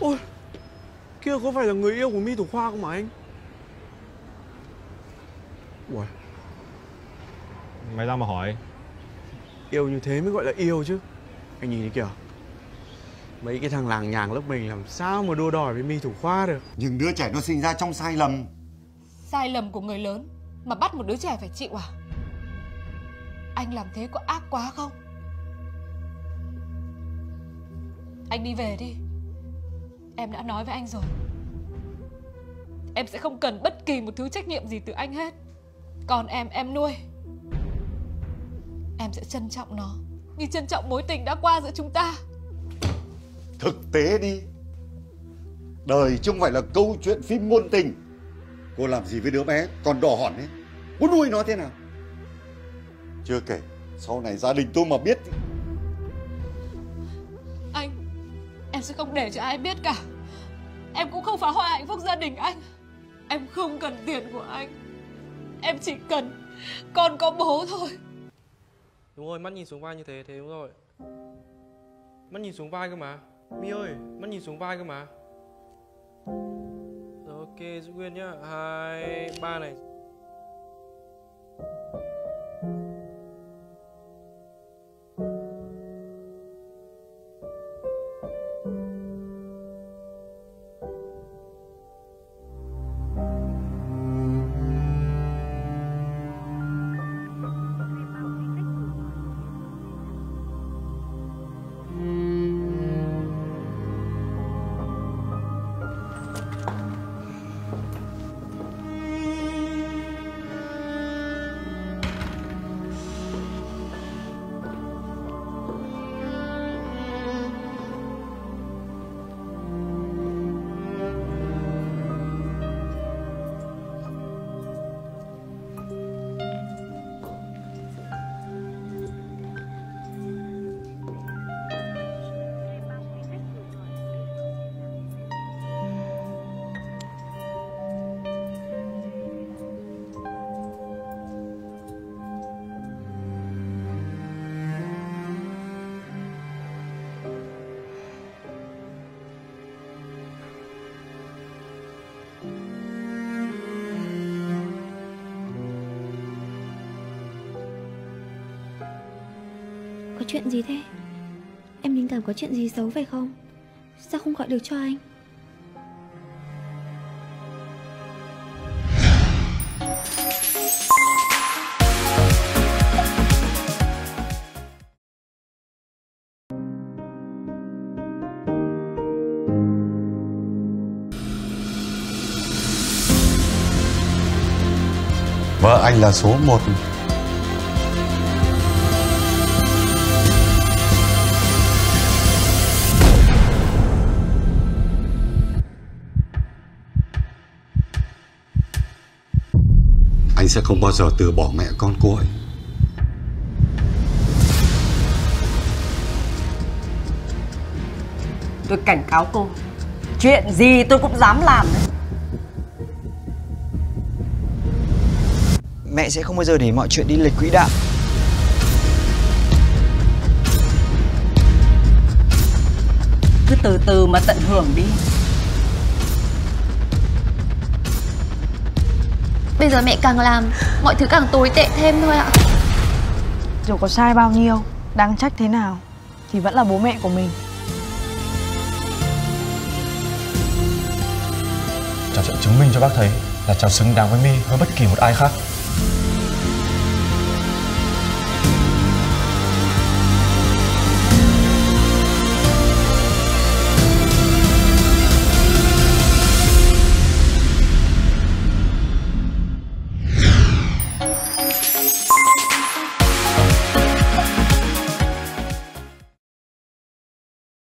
Ôi Kia có phải là người yêu của Mi Thủ Khoa không mà anh? Ui. Mày ra mà hỏi. Yêu như thế mới gọi là yêu chứ. Anh nhìn đi kìa. Mấy cái thằng làng nhàng lớp mình làm sao mà đua đòi với Mi Thủ Khoa được? Nhưng đứa trẻ nó sinh ra trong sai lầm. Sai lầm của người lớn Mà bắt một đứa trẻ phải chịu à? Anh làm thế có ác quá không? Anh đi về đi Em đã nói với anh rồi. Em sẽ không cần bất kỳ một thứ trách nhiệm gì từ anh hết. Còn em em nuôi. Em sẽ trân trọng nó Như trân trọng mối tình đã qua giữa chúng ta. Thực tế đi. Đời chứ không phải là câu chuyện phim ngôn tình. Cô làm gì với đứa bé còn đỏ hòn ấy Cô nuôi nó thế nào? Chưa kể Sau này gia đình tôi mà biết thì... Em sẽ không để cho ai biết cả. Em cũng không phá hoại hạnh phúc gia đình anh. Em không cần tiền của anh. Em chỉ cần Con có bố thôi. Đúng rồi, mắt nhìn xuống vai như thế, thế đúng rồi. Mắt nhìn xuống vai cơ mà. Mi ơi, mắt nhìn xuống vai cơ mà. Rồi ok, giữ nguyên nhá. Hai ba này. Có chuyện gì thế? Em linh cảm có chuyện gì xấu phải không? Sao không gọi được cho anh? Vợ anh là số 1 sẽ không bao giờ từ bỏ mẹ con cô ấy. Tôi cảnh cáo cô Chuyện gì tôi cũng dám làm đấy. Mẹ sẽ không bao giờ để mọi chuyện đi lệch quỹ đạo. Cứ từ từ mà tận hưởng đi Bây giờ mẹ càng làm Mọi thứ càng tồi tệ thêm thôi ạ. Dù có sai bao nhiêu Đáng trách thế nào Thì vẫn là bố mẹ của mình. Cháu sẽ chứng minh cho bác thấy là cháu xứng đáng với Mi hơn bất kỳ một ai khác